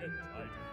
des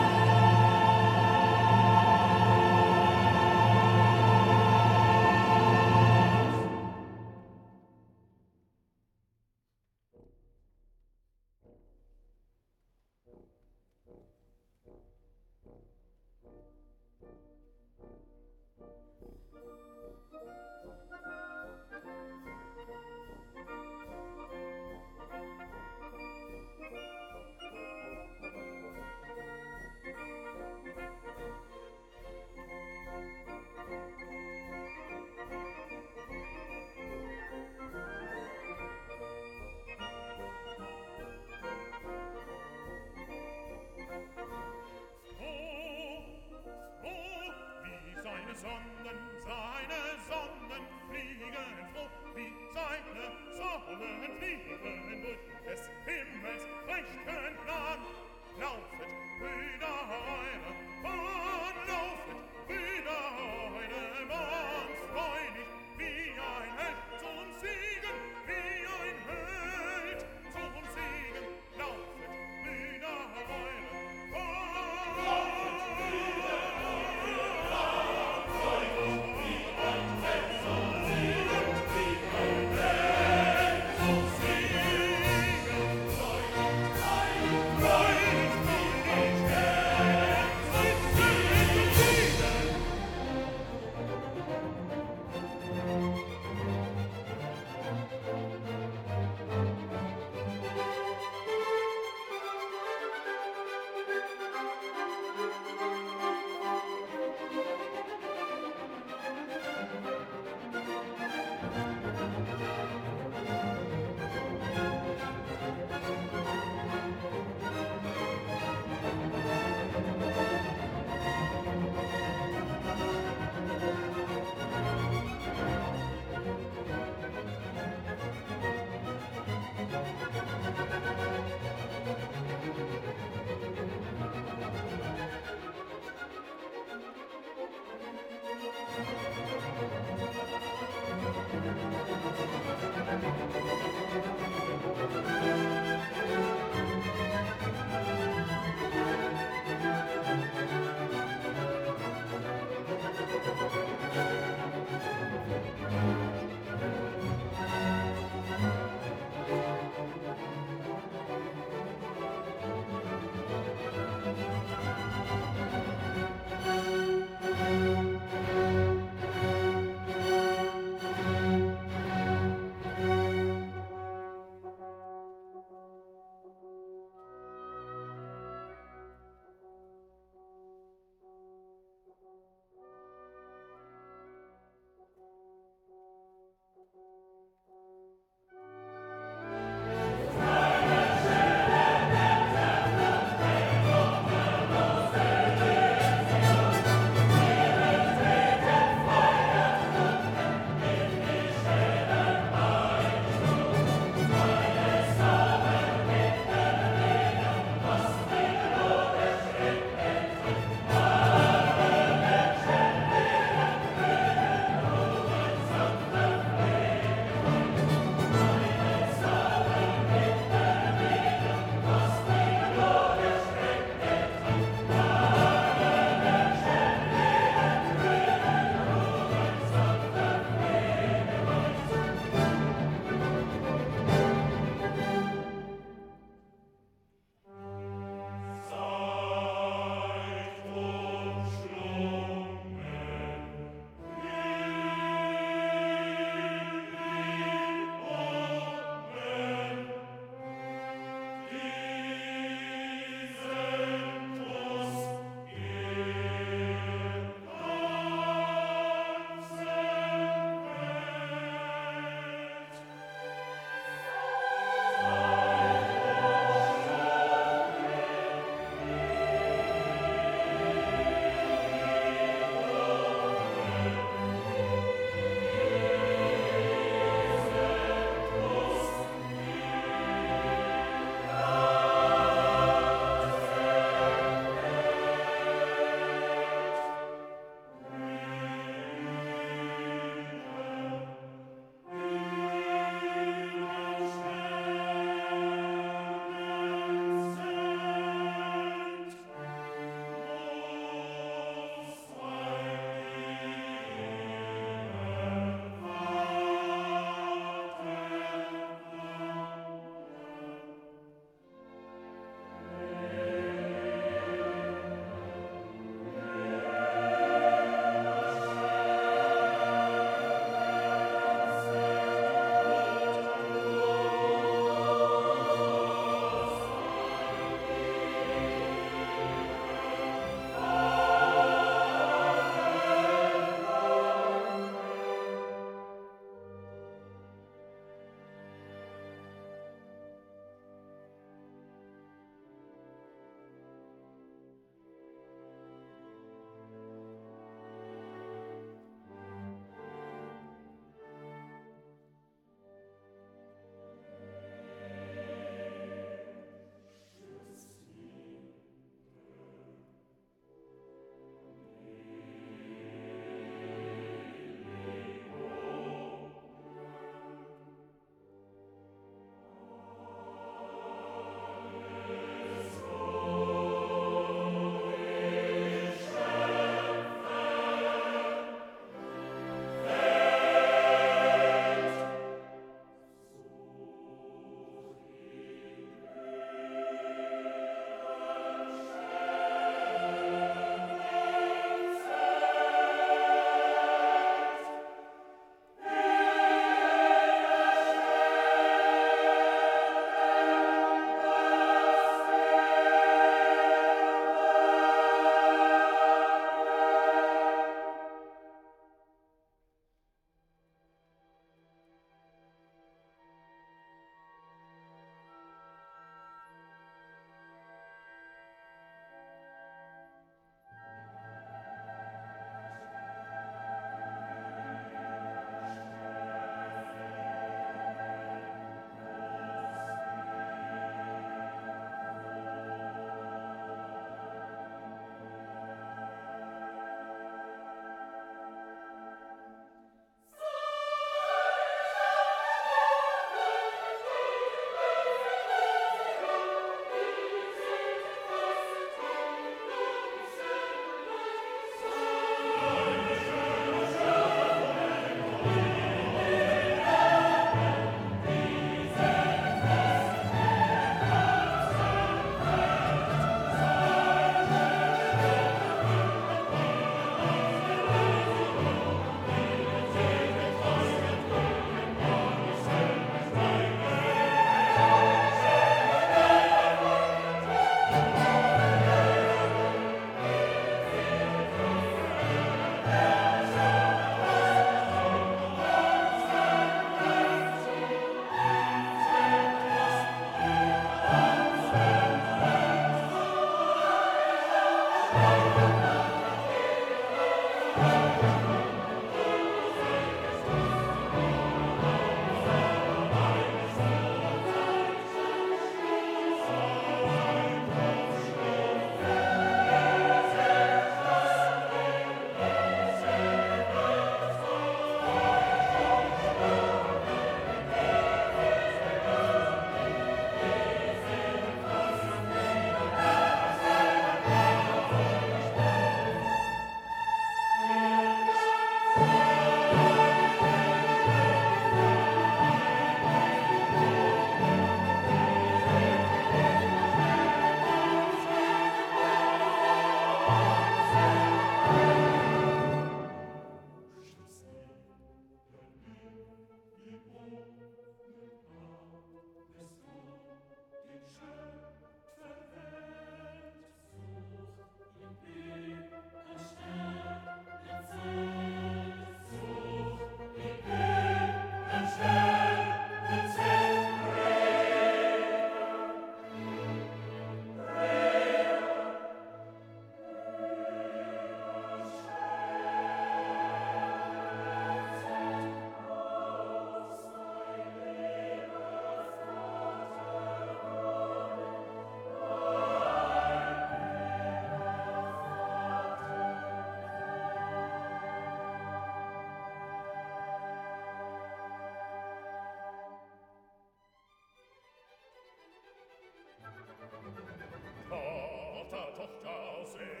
house